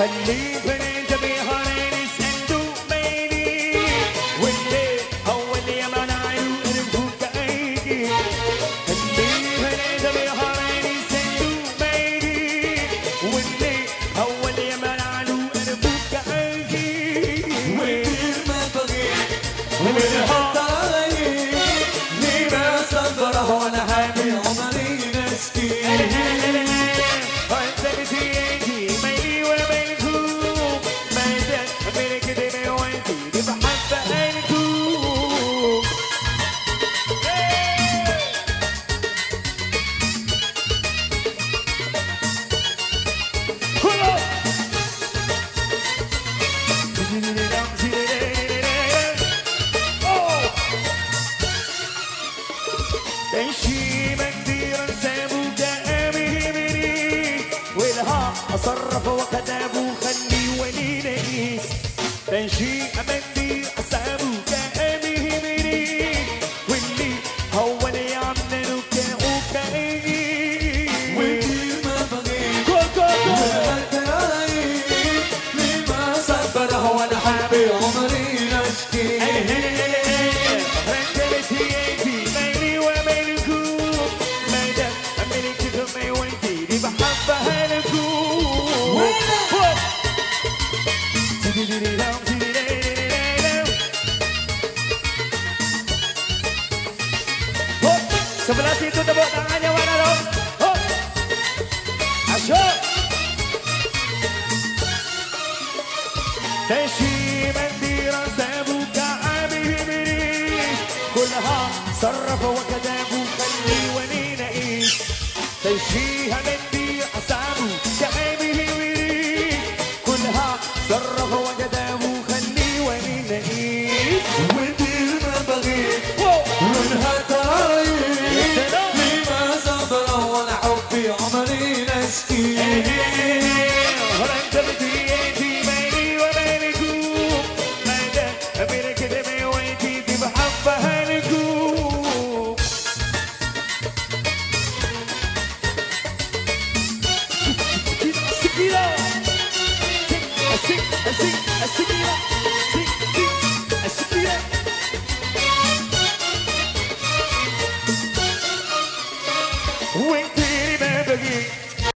خلي بنت بهارين صندوق ميلي والليل اول يوم أنا عيون رفوك ايدي خلي بنت بهارين صندوق ميلي والليل اول يوم أنا عيون رفوك ايدي وكل ما بغيت أصرف وكتابه خلي ولي نقيس تمشي مندير سابوك أمهمني واللي هو اللي عملوا كأوك وكل ما بغيت كو كو كو. لما Sebelah situ tepuk tangannya mana dong? Hop. Asyik. تمشي منديرا سابوك عامهمني كلها صرف وكذاب خلي ولينا إيش تمشيها مندير